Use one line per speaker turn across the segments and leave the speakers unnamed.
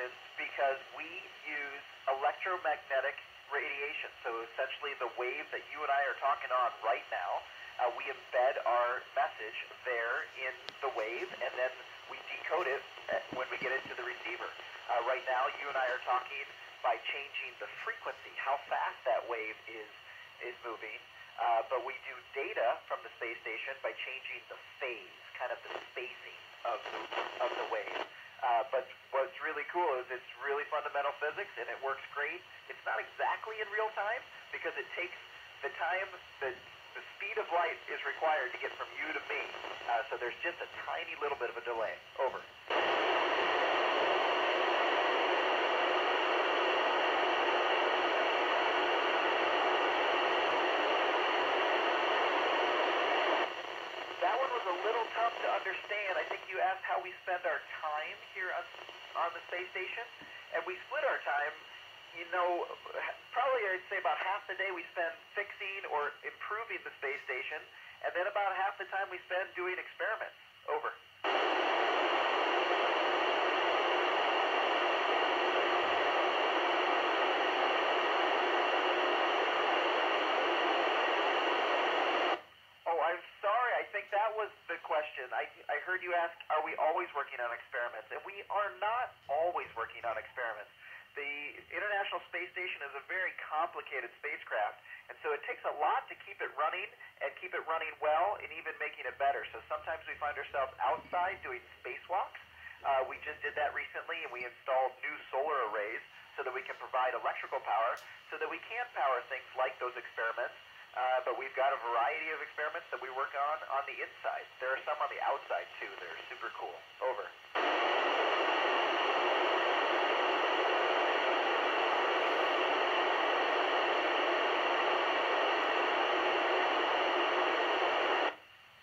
questions because we use electromagnetic radiation. So essentially, the wave that you and I are talking on right now, uh, we embed our message there in the wave, and then we decode it uh, when we get into the receiver. Uh, right now, you and I are talking by changing the frequency, how fast that wave is is moving. Uh, but we do data from the space station by changing the phase, kind of the spacing of the, of the wave. Uh, but what's really cool is it's really fundamental physics and it works great. It's not exactly in real time because it takes the time, the, the speed of light is required to get from you to me. Uh, so there's just a tiny little bit of a delay. Over. That one was a little tough to understand. I think you asked how we spend our time here on, on the space station, and we split our time. You know, probably I'd say about half the day we spend fixing or improving the space station, and then about half the time we spend doing experiments. Over. Oh, I'm sorry. I think that was the question. I, I heard you ask, are we always working on experiments? And we are not always working on experiments. The International Space Station is a very complicated spacecraft, and so it takes a lot to keep it running and keep it running well and even making it better. So sometimes we find ourselves outside doing spacewalks. Uh, we just did that recently, and we installed new solar arrays so that we can provide electrical power so that we can power things like those experiments uh, but we've got a variety of experiments that we work on on the inside. There are some on the outside too. They're super cool. Over.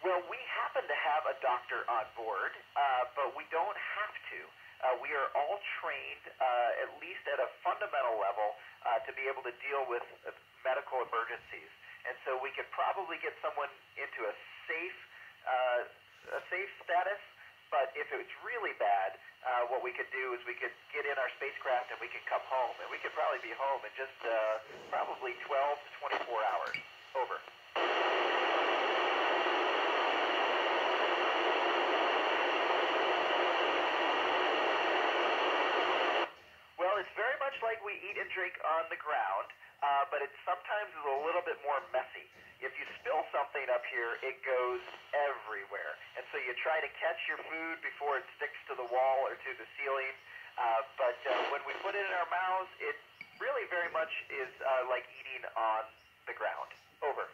Well, we happen to have a doctor on board, uh, but we don't have to. Uh, we are all trained, uh, at least at a fundamental level, uh, to be able to deal with medical emergencies. And so we could probably get someone into a safe, uh, a safe status. But if it's really bad, uh, what we could do is we could get in our spacecraft and we could come home, and we could probably be home in just uh, probably 12 to 24 hours. Over. Well, it's very much like we eat and drink on the ground, uh, but it sometimes is a little bit more messy. If you spill something up here, it goes everywhere. And so you try to catch your food before it sticks to the wall or to the ceiling. Uh, but uh, when we put it in our mouths, it really very much is uh, like eating on the ground. Over.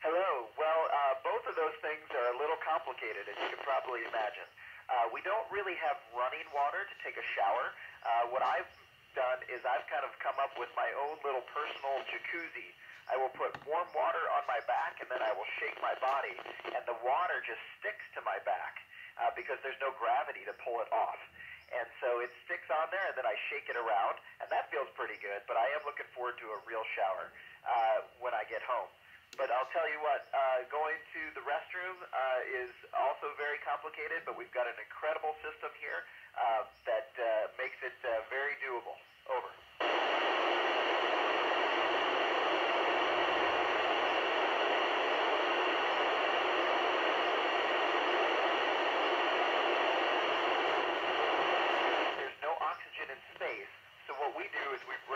Hello. Well, uh, both of those things are a little complicated, as you can probably imagine. Uh, we don't really have running water to take a shower. Uh, what I've done is I've kind of come up with my own little personal jacuzzi. I will put warm water on my back and then I will shake my body, and the water just sticks to my back uh, because there's no gravity to pull it off. And so it sticks on there, and then I shake it around, and that feels pretty good. But I am looking forward to a real shower uh, when I get home. But I'll tell you what, uh, going to the restroom uh, is also very complicated, but we've got an incredible system here uh, that uh, makes it uh, very do is we